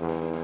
you